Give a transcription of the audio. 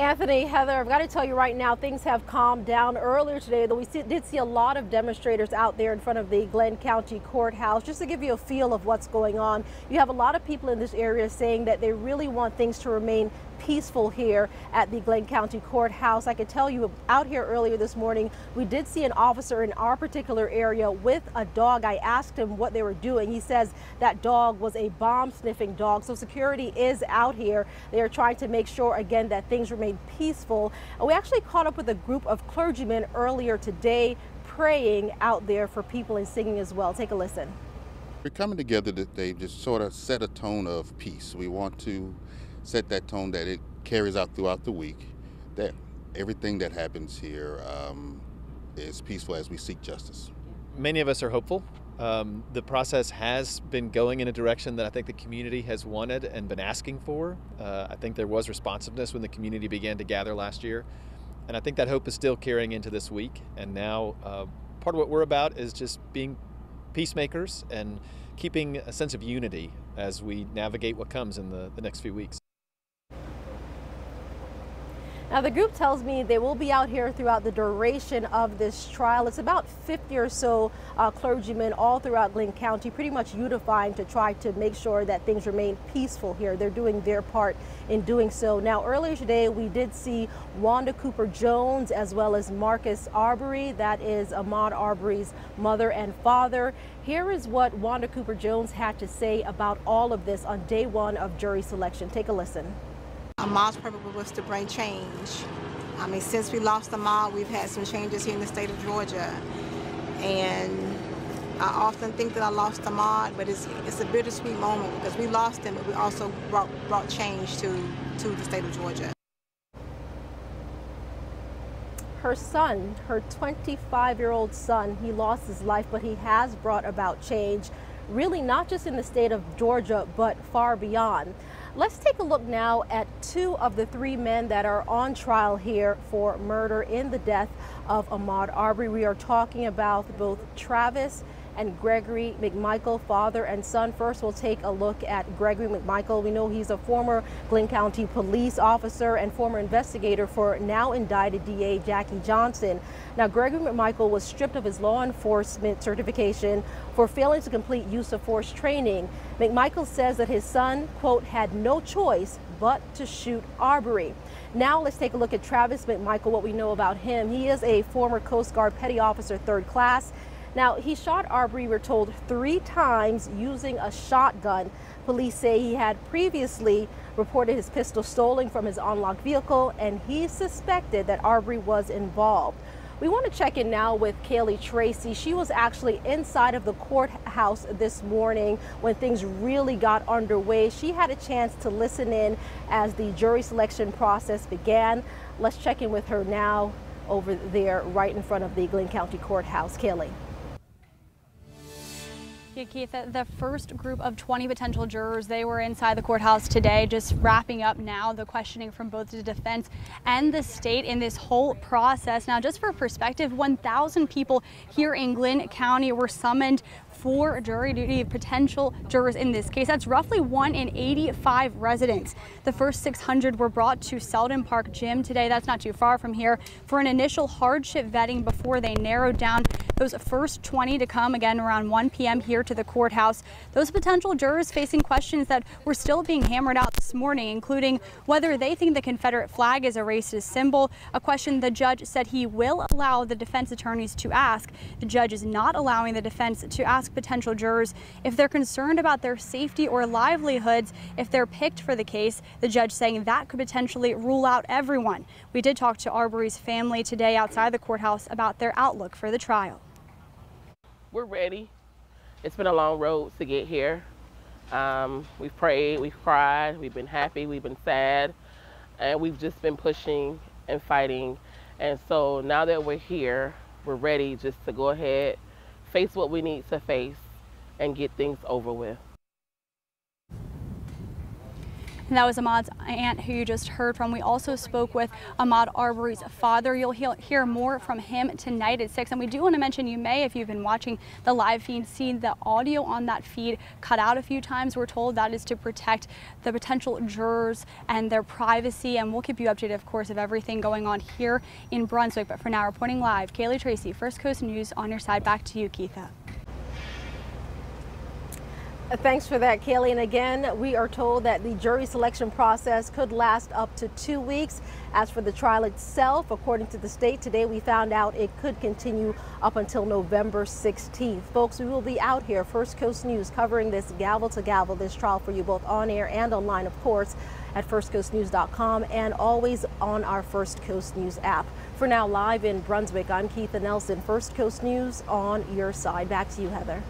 Anthony, Heather, I've got to tell you right now, things have calmed down earlier today, though we did see a lot of demonstrators out there in front of the Glynn County Courthouse. Just to give you a feel of what's going on, you have a lot of people in this area saying that they really want things to remain peaceful here at the Glynn County Courthouse. I can tell you out here earlier this morning, we did see an officer in our particular area with a dog. I asked him what they were doing. He says that dog was a bomb sniffing dog. So security is out here. They are trying to make sure again that things remain peaceful. We actually caught up with a group of clergymen earlier today praying out there for people and singing as well. Take a listen. We're coming together today to sort of set a tone of peace. We want to set that tone that it carries out throughout the week, that everything that happens here um, is peaceful as we seek justice. Many of us are hopeful. Um, the process has been going in a direction that I think the community has wanted and been asking for. Uh, I think there was responsiveness when the community began to gather last year. And I think that hope is still carrying into this week. And now, uh, part of what we're about is just being peacemakers and keeping a sense of unity as we navigate what comes in the, the next few weeks. Now, the group tells me they will be out here throughout the duration of this trial. It's about 50 or so uh, clergymen all throughout Glynn County, pretty much unifying to try to make sure that things remain peaceful here. They're doing their part in doing so. Now, earlier today, we did see Wanda Cooper Jones as well as Marcus Arbery. That is Ahmaud Arbery's mother and father. Here is what Wanda Cooper Jones had to say about all of this on day one of jury selection. Take a listen. Ahmaud's purpose was to bring change. I mean, since we lost Ahmaud, we've had some changes here in the state of Georgia. And I often think that I lost Ahmaud, but it's, it's a bittersweet moment because we lost him, but we also brought, brought change to, to the state of Georgia. Her son, her 25 year old son, he lost his life, but he has brought about change, really not just in the state of Georgia, but far beyond. Let's take a look now at two of the three men that are on trial here for murder in the death of Ahmaud Arbery. We are talking about both Travis and Gregory McMichael, father and son. First, we'll take a look at Gregory McMichael. We know he's a former Glynn County police officer and former investigator for now indicted DA Jackie Johnson. Now, Gregory McMichael was stripped of his law enforcement certification for failing to complete use of force training. McMichael says that his son, quote, had no choice but to shoot Arbery. Now let's take a look at Travis McMichael, what we know about him. He is a former Coast Guard petty officer, third class. Now, he shot Arbery, we're told, three times using a shotgun. Police say he had previously reported his pistol stolen from his unlocked vehicle, and he suspected that Arbery was involved. We want to check in now with Kaylee Tracy. She was actually inside of the courthouse this morning when things really got underway. She had a chance to listen in as the jury selection process began. Let's check in with her now over there right in front of the Glynn County Courthouse. Kaylee. Yeah, Keith, the first group of 20 potential jurors, they were inside the courthouse today, just wrapping up now the questioning from both the defense and the state in this whole process. Now, just for perspective, 1,000 people here in Glynn County were summoned for jury duty potential jurors in this case. That's roughly one in 85 residents. The first 600 were brought to Selden Park Gym today. That's not too far from here for an initial hardship vetting before they narrowed down those first 20 to come again around 1 p.m. here to the courthouse. Those potential jurors facing questions that were still being hammered out this morning, including whether they think the Confederate flag is a racist symbol, a question the judge said he will allow the defense attorneys to ask. The judge is not allowing the defense to ask potential jurors if they're concerned about their safety or livelihoods if they're picked for the case. The judge saying that could potentially rule out everyone. We did talk to Arbery's family today outside the courthouse about their outlook for the trial. We're ready. It's been a long road to get here. Um, we've prayed, we've cried, we've been happy, we've been sad, and we've just been pushing and fighting. And so now that we're here, we're ready just to go ahead, face what we need to face, and get things over with. And that was Ahmaud's aunt who you just heard from. We also spoke with Ahmad Arbery's father. You'll hear more from him tonight at 6. And we do want to mention you may, if you've been watching the live feed, seen the audio on that feed cut out a few times. We're told that is to protect the potential jurors and their privacy. And we'll keep you updated, of course, of everything going on here in Brunswick. But for now, reporting live, Kaylee Tracy, First Coast News on your side. Back to you, Keitha. Uh, thanks for that, Kaylee. And again, we are told that the jury selection process could last up to two weeks. As for the trial itself, according to the state, today we found out it could continue up until November 16th. Folks, we will be out here, First Coast News, covering this gavel to gavel, this trial for you both on air and online, of course, at firstcoastnews.com and always on our First Coast News app. For now, live in Brunswick, I'm Keitha Nelson, First Coast News on your side. Back to you, Heather.